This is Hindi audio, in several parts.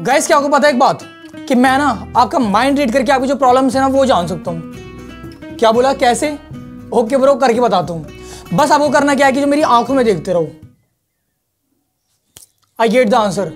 गैस क्या आपको पता है एक बात? कि मैं ना आपका माइंड रीड करके आपकी जो प्रॉब्लम्स है ना, वो जान सकता हूँ। क्या बोला? कैसे? ओके ब्रो करके बताता हूँ। बस आपको करना क्या है कि जो मेरी आँखों में देखते रहो। आई गेट द आंसर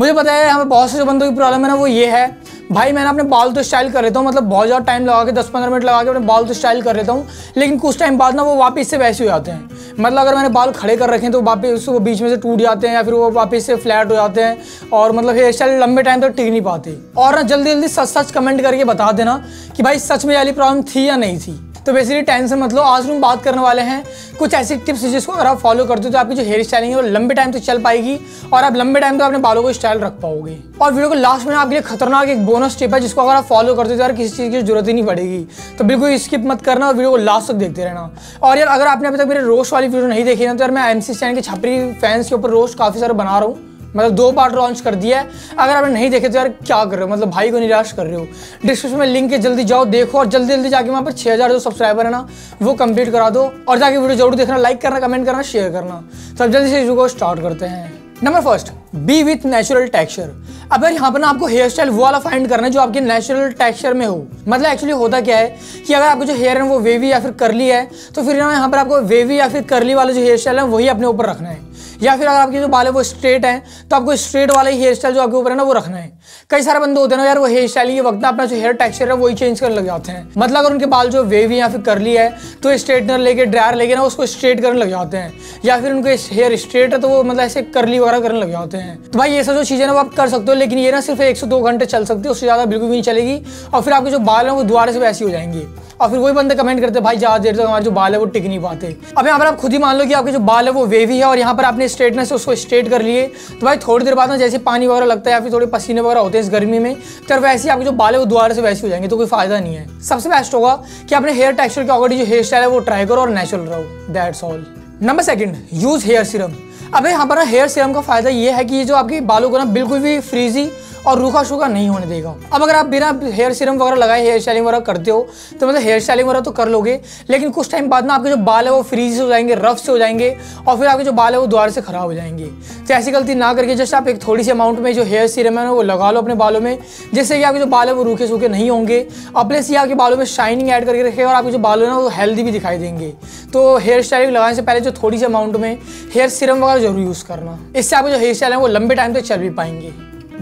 मुझे पता है हमें बहुत से जो बंदों की प्रॉब्लम है ना, वो ये है भाई, मैंने अपने बाल तो स्टाइल कर लेता हूँ मतलब बहुत ज़्यादा टाइम लगा के दस पंद्रह मिनट लगा के अपने बाल तो स्टाइल कर लेता हूँ, लेकिन कुछ टाइम बाद ना वो वापस से वैसे हो जाते हैं। मतलब अगर मैंने बाल खड़े कर रखे हैं तो वापस वो बीच में से टूट जाते हैं, या फिर वो वापस से फ्लैट हो जाते हैं, और मतलब हेयर स्टाइल लंबे टाइम तक टिक नहीं पाते। और ना जल्दी जल्दी सच सच कमेंट करके बता देना कि भाई, सच में वाली प्रॉब्लम थी या नहीं थी। तो बेसिकली टेंशन मत लो आज हम बात करने वाले हैं कुछ ऐसी टिप्स जिसको अगर आप फॉलो करते हो तो आपकी जो हेयर स्टाइलिंग है वो लंबे टाइम तक चल पाएगी और आप लंबे टाइम तक अपने बालों को स्टाइल रख पाओगे। और वीडियो को लास्ट में आपके लिए खतरनाक एक बोनस टिप है जिसको अगर आप फॉलो करते हो तो यार किसी चीज़ की ज़रूरत ही नहीं पड़ेगी। तो बिल्कुल स्किप मत करना और वीडियो को लास्ट तक देखते रहना। और यार अगर आपने अभी तक मेरे रोस्ट वाली वीडियो नहीं देखी ना तो यार मैं एम सी स्टैंड के छपरी फैंस के ऊपर रोस्ट काफ़ी सारे बना रहा हूँ। मतलब दो पार्ट लॉन्च कर दिया है। अगर आपने नहीं देखे तो यार क्या कर रहे हो? मतलब भाई को निराश कर रहे हो। डिस्क्रिप्शन में लिंक है, जल्दी जाओ, देखो और जल्दी जल्दी जाके वहाँ पर छः हज़ार जो सब्सक्राइबर है ना, वो कंप्लीट करा दो। और जाके वीडियो ज़रूर देखना लाइक करना कमेंट करना शेयर करना। तो जल्दी से वीडियो को स्टार्ट करते हैं। Number first be with natural texture अब यार यहाँ पर ना आपको हेयर स्टाइल वो वाला फाइंड करना है जो आपके नेचुरल टेक्सचर में हो। मतलब एक्चुअली होता क्या है कि अगर आपको जो हेयर है वो वेवी या फिर करली है तो फिर यहाँ पर आपको वेवी या फिर करली वाला जो हेयर स्टाइल है, वही अपने ऊपर रखना है। या फिर अगर आपके जो बाल है वो स्ट्रेट है तो आपको स्ट्रेट वाला ही हेयर स्टाइल जो आपके ऊपर है ना, वो रखना है। कई सारे बंदे होते हैं ना यार, वो हेयर स्टाइल ये वक्त अपना जो हेयर टेक्सचर है, वही चेंज करने लग जाते हैं। मतलब अगर उनके बाल जो वेवी या फिर करली है तो स्ट्रेटनर लेके ड्रायर लेके ना उसको स्ट्रेट करने लग जाते हैं। या फिर उनके हेयर स्ट्रेट है तो वो मतलब ऐसे करली वगैरह करने लग जाते हैं। तो भाई, ये सब जो चीज़ें ना, वो आप कर सकते हो, लेकिन ये ना सिर्फ़ एक से दो घंटे चल सकती है, उससे ज़्यादा बिल्कुल भी नहीं चलेगी। और फिर आपके जो बाल हैं, वो दोबारा से वैसी हो जाएँगे। और फिर वही बंदे कमेंट करते, भाई ज़्यादा देर तक हमारे जो बाल है, वो टिक नहीं पाते। अब यहाँ पर आप खुद ही मान लो कि आपके जो बाल है, वो वेवी है और यहाँ पर आपने स्ट्रेटनेस से उसको स्ट्रेट कर लिए। तो भाई, थोड़ी देर बाद ना जैसे पानी वगैरह लगता है या फिर थोड़े पसीने वगैरह होते हैं इस गर्मी में तो वैसे आपके जो बाल है, वो दोबारा से वैसे हो जाएँगे तो कोई फ़ायदा नहीं है। सबसे बेस्ट होगा कि अपने हेयर टेक्सचर के अकॉर्डिंग जो हेयर स्टाइल है, वो ट्राई करो और नेचुरल रहो। That's all number second use hair serum अब यहाँ पर हेयर सीरम का फ़ायदा ये है कि ये जो आपके बालों को ना बिल्कुल भी फ्रीजी और रूखा सूखा नहीं होने देगा। अब अगर आप बिना हेयर सीरम वगैरह लगाए हेयर स्टाइलिंग वगैरह करते हो तो मतलब हेयर स्टाइलिंग वगैरह तो कर लोगे, लेकिन कुछ टाइम बाद ना आपके जो बाल है वो फ्रीज से हो जाएँगे रफ से हो जाएँगे, और फिर आपके जो बाल है वो दोबारा से खराब हो जाएँगे। तो ऐसी गलती ना करके जस्ट आप एक थोड़ी सी अमाउंट में जो हेयर सीरम है वो लगा लो अपने बालों में, जिससे कि आपके जो बाल है वो रूखे सूखे नहीं होंगे प्लस ये आपके बालों में शाइनिंग ऐड करके रखेगा और आपके जो बाल है ना वो हेल्दी भी दिखाई देंगे। तो हेयर स्टाइलिंग लगाने से पहले जो थोड़ी सी अमाउंट में हेयर सीरम वगैरह ज़रूर यूज़ करना। इससे आपके जो हेयर स्टाइल है वो लंबे टाइम तक चल भी पाएँगे।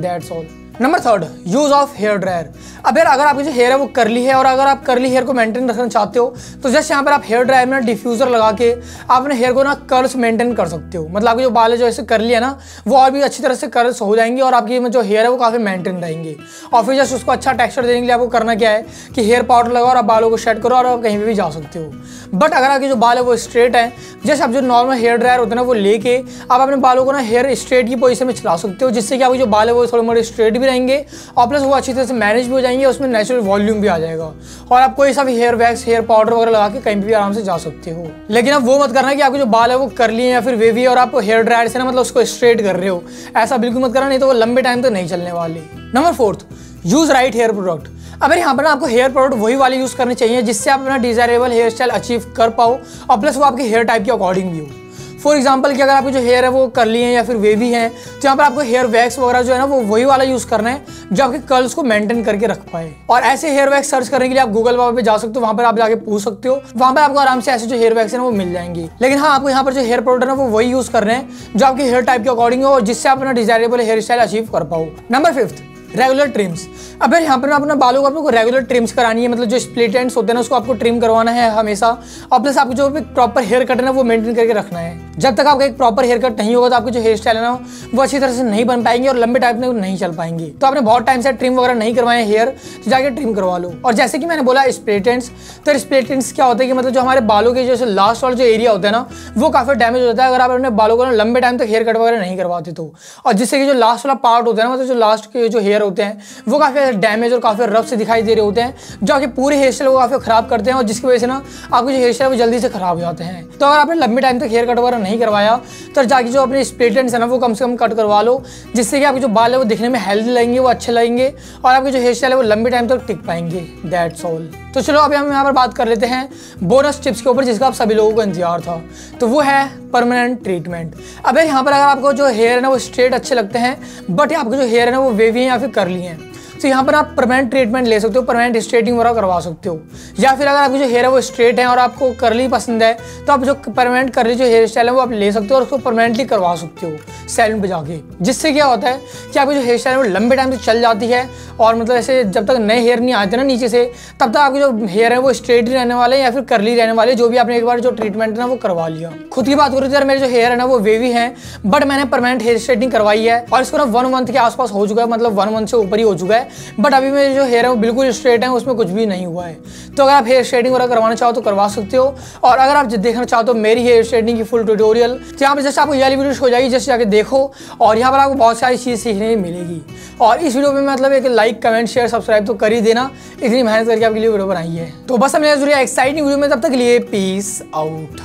That's all number third use of hair dryer अब यार, अगर आपकी जो हेयर है वो करली है और अगर आप करली हेयर को मेंटेन रखना चाहते हो तो जस्ट यहाँ पर आप हेयर ड्रायर में डिफ्यूजर लगा के आप अपने हेयर को ना कर्ल्स मेंटेन कर सकते हो। मतलब आपके जो बाल है, जो ऐसे करली है ना, वो और भी अच्छी तरह से कर्ल्स हो जाएँगे और आपकी जो हेयर है वो काफ़ी मेंटेन रहेंगे। और फिर जस्ट उसको अच्छा टेक्स्चर देने के लिए आपको करना क्या है कि हेयर पाउडर लगाओ और आप बालों को शेड करो और आप कहीं भी जा सकते हो। बट अगर आपके जो बाल है वो स्ट्रेट है जस्ट आप जो नॉर्मल हेयर ड्रायर होते हैं ना, वो लेके आप अपने बालों को ना हेयर स्ट्रेट की पोजिशन में चला सकते हो, जिससे कि आपके जो बाल है वो थोड़े मोटे स्ट्रेट भी रहेंगे, और प्लस वो अच्छी तरह से मैनेज भी हो जाएँगे, उसमें नेचुरल वॉल्यूम भी आ जाएगा। और आप कोई सा भी हेयर वैक्स हेयर पाउडर वगैरह लगा के कहीं भी आराम से जा सकते हो। लेकिन अब वो मत करना कि आपके जो बाल है वो कर लिए या फिर वेवी और आप हेयर ड्रायर से ना मतलब उसको स्ट्रेट कर रहे हो। ऐसा बिल्कुल मत करना, नहीं तो वो लंबे टाइम तक नहीं चलने वाली। Number fourth use right hair product अगर यहाँ पर ना आपको हेयर प्रोडक्ट वही वाले यूज़ करने चाहिए जिससे आप अपना डिजायरेबल हेयर स्टाइल अचीव कर पाओ, और प्लस वो आपके हेयर टाइप के अकॉर्डिंग भी हो। फॉर एग्ज़ाम्पल कि अगर आपके जो हेयर है वो करली है या फिर वेवी है तो यहाँ पर आपको हेयर वैक्स वगैरह जो है ना, वो वही वाला यूज़ करना है जो आपके कर्ल्स को मेंटेन करके रख पाए। और ऐसे हेयर वैक्स सर्च करने के लिए आप गूगल पे जा सकते हो, वहाँ पर आप जाके पूछ सकते हो। वहाँ पर आपको आराम से ऐसे जो हेयर वैक्स है वो मिल जाएँगे। लेकिन हाँ आपको यहाँ पर जो हेयर प्रोडक्ट है वो वही यूज़ कर रहे हैं जो आपके हेयर टाइप के अकॉर्डिंग हो और जिससे आप अपना डिजायरेबल हेयर स्टाइल अचीव कर पाओ। नंबर फिफ्थ रेगुलर ट्रिम्स अब यार यहाँ पर अपना बालों को आपको रेगुलर ट्रिम्स करानी है मतलब जो स्प्लिट एंड्स होते हैं ना, उसको आपको ट्रिम करवाना है हमेशा। और प्लस आपको जो प्रॉपर हेयर कट है ना, वो मेंटेन करके रखना है। जब तक आपका एक प्रॉपर हेयर कट नहीं होगा तो आपके जो हेयर स्टाइल है ना, वो अच्छी तरह से नहीं बन पाएँगे और लंबे टाइम में नहीं चल पाएँगे। तो आपने बहुत टाइम से ट्रिम वगैरह नहीं करवाए हेयर तो जाके ट्रिम करवा लो। और जैसे कि मैंने बोला स्प्लिटेंट्स तो स्प्लिटेंट्स क्या होता है कि मतलब जो हमारे बालों के जो लास्ट वाला जो एरिया होता है ना, वो काफ़ी डैमेज हो जाता है अगर आप अपने बालों को लंबे टाइम तक हेयर कट वगैरह नहीं करवाते तो। और जिससे कि जो लास्ट वाला पार्ट होता है ना मतलब जो लास्ट के जो हेयर होते हैं। वो काफ़ी डैमेज और काफ़ी रफ से दिखाई दे रहे होते हैं, जो आपके पूरे हेयर स्टाइल को काफ़ी खराब करते हैं और जिसकी वजह से ना आपके जो हेयर स्टाइल वो जल्दी से खराब हो जाते हैं। तो अगर आपने लंबे टाइम तक हेयर कट वगैरह नहीं करवाया तो जाके जो अपने स्प्लिटेंट्स है ना, वो कम से कम कट करवा लो, जिससे कि आपके जो बाल है वो दिखने में हेल्दी लगेंगे, वो अच्छे लगेंगे और आपके जो हेयर स्टाइल है वो लंबे टाइम तक टिक पाएँगे। दैट्स ऑल तो चलो अभी हम यहाँ पर बात कर लेते हैं बोनस टिप्स के ऊपर, जिसका आप सभी लोगों को इंतज़ार था। तो वो है परमानेंट ट्रीटमेंट अब यहाँ पर अगर आपको जो हेयर है ना, वो स्ट्रेट अच्छे लगते हैं बट आपके जो हेयर है ना, वो वेवी हैं या फिर करली हैं? तो यहाँ पर आप परमानेंट ट्रीटमेंट ले सकते हो परमानेंट स्ट्रेटिंग वगैरह करवा सकते हो। या फिर अगर आपकी जो हेयर है वो स्ट्रेट है और आपको करली पसंद है तो आप जो परमानेंट करली जो हेयर स्टाइल है वो आप ले सकते हो और उसको परमानेंटली करवा सकते हो सैलून पे जाके। जिससे क्या होता है कि आपकी जो हेयर स्टाइल है वो लंबे टाइम से चल जाती है और मतलब ऐसे जब तक नए हेयर नहीं आते ना नीचे से, तब तक आपके जो हेयर है वो स्ट्रेट ही रहने वाले या फिर करली रहने वाले, जो भी आपने एक बार जो ट्रीटमेंट है ना वो करवा लिया। खुद की बात करूँ तो यार मेरे जो हेयर है ना वो वेवी है बट मैंने परमानेंट हेयर स्ट्रेटिंग करवाई है और इसको ना वन मंथ के आसपास हो चुका है मतलब वन मंथ से ऊपर ही हो चुका है। बट अभी मेरे जो हेयर है वो बिल्कुल स्ट्रेट है, उसमें कुछ भी नहीं हुआ है। तो अगर आप हेयर स्ट्रेटिंग वगैरह करवाना चाहो तो करवा सकते हो। और अगर आप देखना चाहो तो मेरी हेयर स्ट्रेटिंग की फुल ट्यूटोरियल तो यहाँ पर जैसे आपको ये वीडियो हो जाएगी, जैसे जाके देखो। और यहाँ पर आपको बहुत सारी चीज़ सीखने मिलेगी। और इस वीडियो में मतलब एक लाइक कमेंट शेयर सब्सक्राइब तो कर ही देना। इतनी मेहनत करके आपके लिए वीडियो बनाई है। तो बस हमने एक्साइटिंग वीडियो में। तब तक लिए पीस आउट